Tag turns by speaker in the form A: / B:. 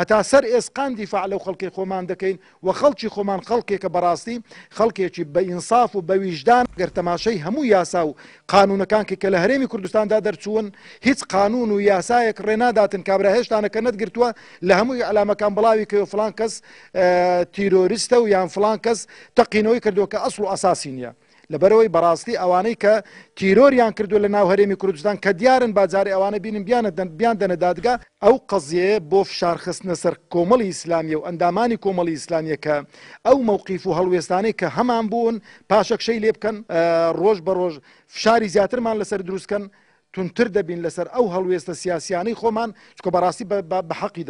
A: هەتا سەر ئێسقان دیفاع لەو خەڵکەی خۆمان دەکەین و خەڵکی خۆمان خەڵکێکە بەڕاستی خەڵکێکی بە ئینساف و بە ویژدانە، گەر تەماشای هەموو یاسا و قانوونەکان کەی کە لە هەرێمی کوردستاندا دەرچوون هیچ قانوون و یاسایەک ڕێ ناداتن کابرا هێشتانە کە نەتگرتووە لە هەموو ئیعلامەکان بڵاوی کەی و فڵان کەس تیرۆریستە و یان فڵان کەس تەقینەوەی کردووە کە ئەسڵ و ئەساسی نییە. لەبەرئەوەی بەڕاستی ئەوانەی کە تیرۆریان کردوە لە ناو هەرێمی کوردستان کە دیارن با جارێ ئەوانە بینن بیاندەنە دادگا، ئەو قەزیەیە بۆ فشار خستنە سەر کۆمەڵی ئیسلامیە و ئەندامانی کۆمەڵی ئیسلامیە کە ئەو مەوقیف و هەڵوێستانەی کە هەمان بوون پاشەکشەی لێ بکەن ڕۆژ بە ڕۆژ فشاری زیاترمان لەسەر دروست کەن توندتر دەبین لەسەر ئەو هەڵوێستە سیاسیانەی خۆمان چکە بەڕاستی بە حەقی